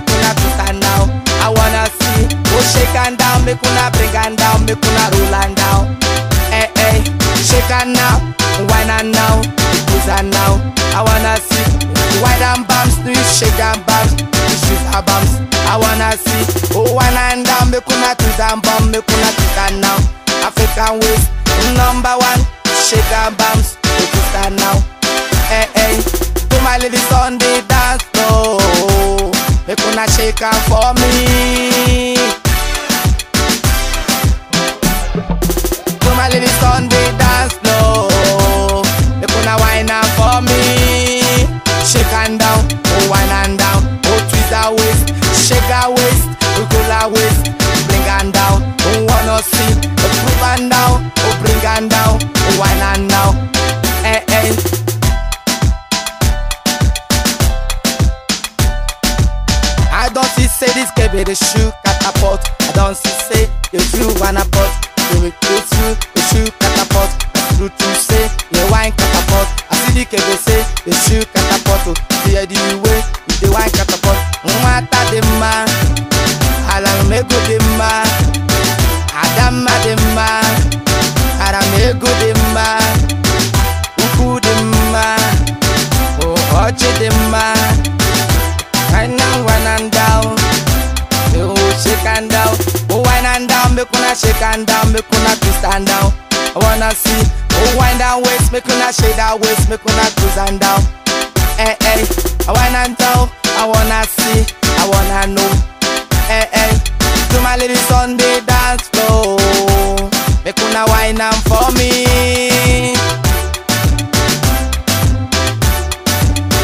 make una and now. I wanna see, oh shake and down, make una bring and down, make una roll and down. Hey, hey, shake and now, wine and now, twist and now. I wanna see, wine and bounce, do you shake and bounce, you shoot and bounce. I wanna see, oh wine and down, make una twist and bounce, make una twist and now. African waist, number one, shake and bounce, una shake am for me. To my on the dance floor, make una wine am for me. Shake and down, oh wine and down, oh twist her waist, shake her waist, roll her waist, bring and down, oh wanna see, oh prove and down, oh bring and down, oh wine and down, say this can be the shoe catapult. I don't see say you shoe wanna pot. You will you shoe the shoe catapult. I true to say you wine catapult. I see the can say the shoe catapult. The the way you the wine catapult. Mwata de ma, alamego de ma, adama de ma, aramego de ma, uku de ma, oh oche de ma. Wine and wine and down. Shake and down. Make una twist and down. I wanna see. Oh, wine down waist. Make una shake that waist. Make una twist and down. Eh, eh. I wine and down. I wanna see. I wanna know. Eh, eh. To my on the dance floor. Make una wine and for me.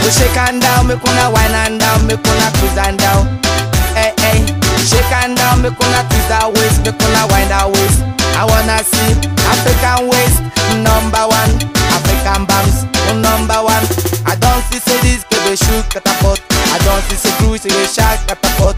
So shake and down, make una wine and down, make una twist and down. Hey, hey. Shake and down, make una twist that waist, make una African waist, number one. African oh number one. I don't see say this a shoot catapult. I don't see say cruise a shark catapult.